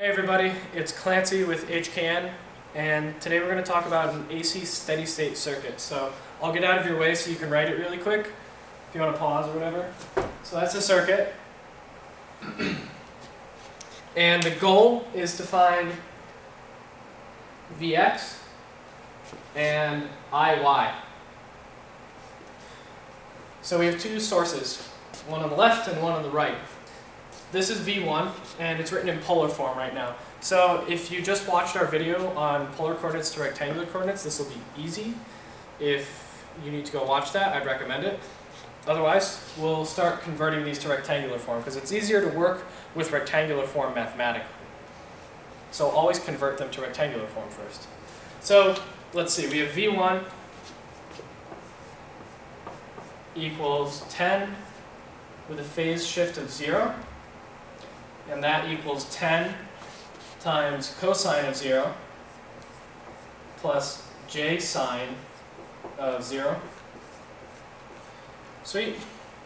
Hey everybody, it's Clancy with HKN, and today we're going to talk about an AC steady state circuit. So I'll get out of your way so you can write it really quick, if you want to pause or whatever. So that's a circuit. and the goal is to find Vx and Iy. So we have two sources, one on the left and one on the right. This is V1, and it's written in polar form right now. So if you just watched our video on polar coordinates to rectangular coordinates, this will be easy. If you need to go watch that, I'd recommend it. Otherwise, we'll start converting these to rectangular form, because it's easier to work with rectangular form mathematically. So always convert them to rectangular form first. So let's see, we have V1 equals 10 with a phase shift of 0 and that equals 10 times cosine of 0 plus j sine of 0. Sweet.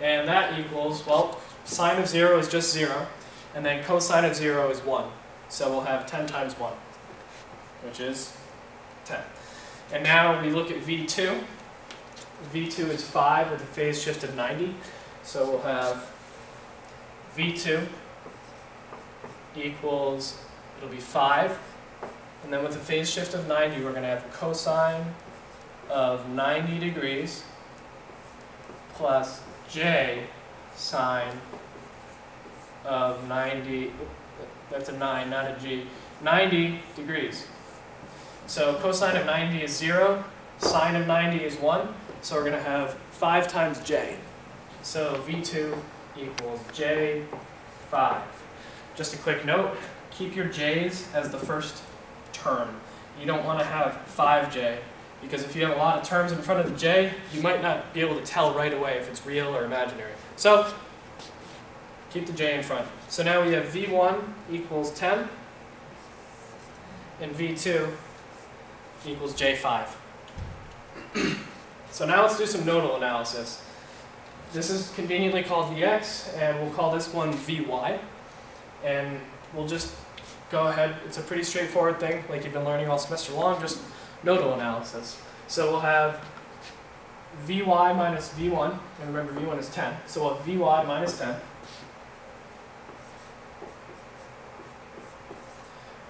And that equals, well, sine of 0 is just 0, and then cosine of 0 is 1. So we'll have 10 times 1, which is 10. And now we look at V2. V2 is 5 with a phase shift of 90. So we'll have V2 equals, it'll be 5. And then with a phase shift of 90, we're going to have cosine of 90 degrees plus j sine of 90, that's a 9, not a g, 90 degrees. So cosine of 90 is 0, sine of 90 is 1, so we're going to have 5 times j. So V2 equals j5. Just a quick note, keep your j's as the first term. You don't want to have 5j, because if you have a lot of terms in front of the j, you might not be able to tell right away if it's real or imaginary. So, keep the j in front. So now we have v1 equals 10, and v2 equals j5. so now let's do some nodal analysis. This is conveniently called vx, and we'll call this one vy and we'll just go ahead. It's a pretty straightforward thing, like you've been learning all semester long, just nodal analysis. So we'll have Vy minus V1, and remember V1 is 10, so we'll have Vy minus 10.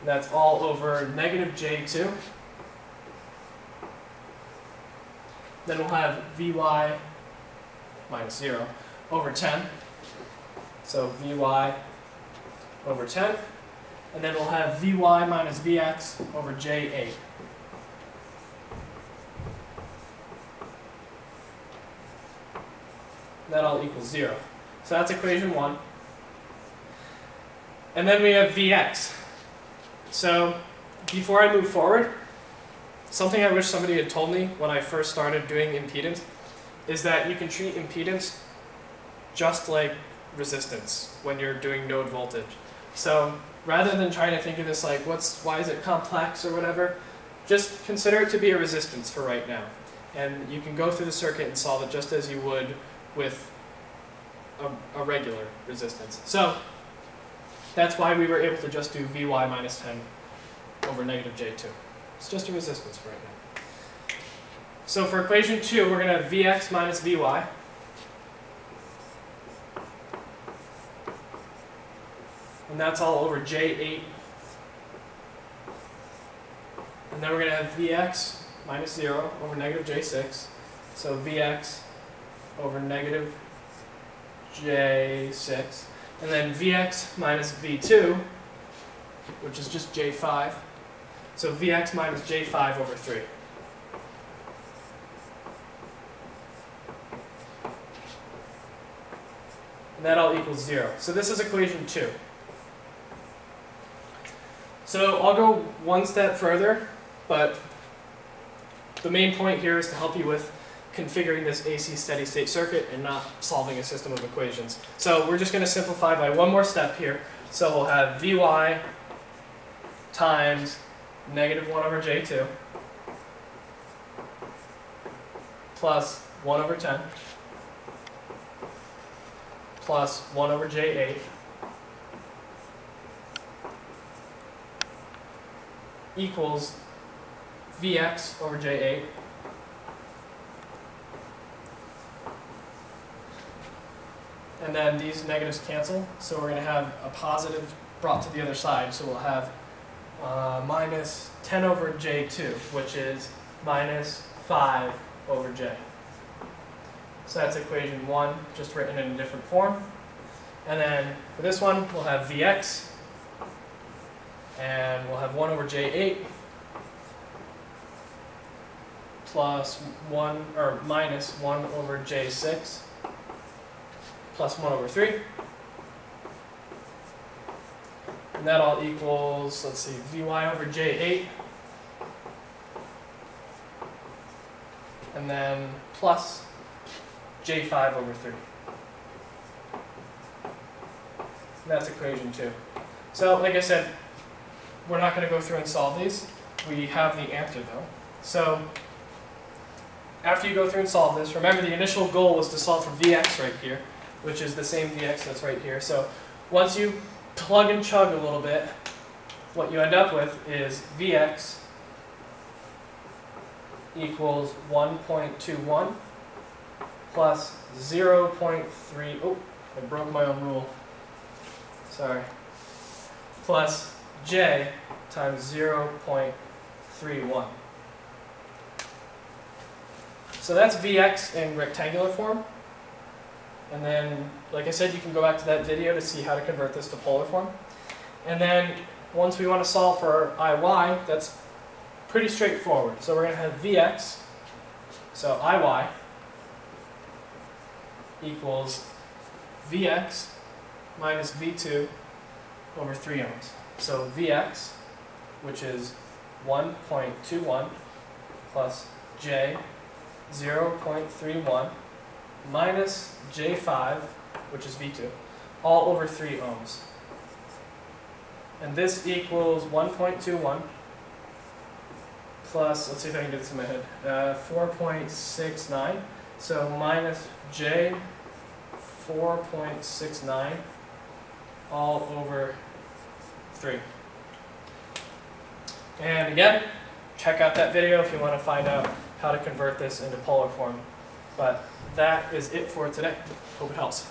That's all over negative J2. Then we'll have Vy minus 0 over 10. So Vy over 10. And then we'll have Vy minus Vx over J8. That all equals 0. So that's equation 1. And then we have Vx. So before I move forward, something I wish somebody had told me when I first started doing impedance is that you can treat impedance just like resistance when you're doing node voltage. So rather than trying to think of this like, what's, why is it complex or whatever, just consider it to be a resistance for right now. And you can go through the circuit and solve it just as you would with a, a regular resistance. So that's why we were able to just do Vy minus 10 over negative J2. It's just a resistance for right now. So for equation 2, we're going to have Vx minus Vy. And that's all over J8. And then we're going to have Vx minus 0 over negative J6. So Vx over negative J6. And then Vx minus V2, which is just J5. So Vx minus J5 over 3. And that all equals 0. So this is equation 2. So I'll go one step further, but the main point here is to help you with configuring this AC steady state circuit and not solving a system of equations. So we're just going to simplify by one more step here. So we'll have Vy times negative 1 over J2 plus 1 over 10 plus 1 over J8 equals Vx over J8 and then these negatives cancel, so we're going to have a positive brought to the other side, so we'll have uh, minus 10 over j2, which is minus 5 over j. So that's equation 1, just written in a different form. And then for this one, we'll have vx, and we'll have 1 over j8 plus 1, or minus 1 over j6 plus 1 over 3. And that all equals, let's see, Vy over J8. And then plus J5 over 3. And that's equation 2. So, like I said, we're not going to go through and solve these. We have the answer though. So, after you go through and solve this, remember the initial goal was to solve for Vx right here which is the same Vx that's right here. So once you plug and chug a little bit, what you end up with is Vx equals 1.21 plus 0.3, oh, I broke my own rule, sorry, plus j times 0.31. So that's Vx in rectangular form. And then, like I said, you can go back to that video to see how to convert this to polar form. And then, once we want to solve for Iy, that's pretty straightforward. So we're going to have Vx, so Iy equals Vx minus V2 over 3 ohms. So Vx, which is 1.21 plus J 0.31 minus J5, which is V2, all over 3 ohms. And this equals 1.21 plus, let's see if I can do this in my head, uh, 4.69. So minus J 4.69 all over 3. And again, check out that video if you want to find out how to convert this into polar form. But that is it for today. Hope it helps.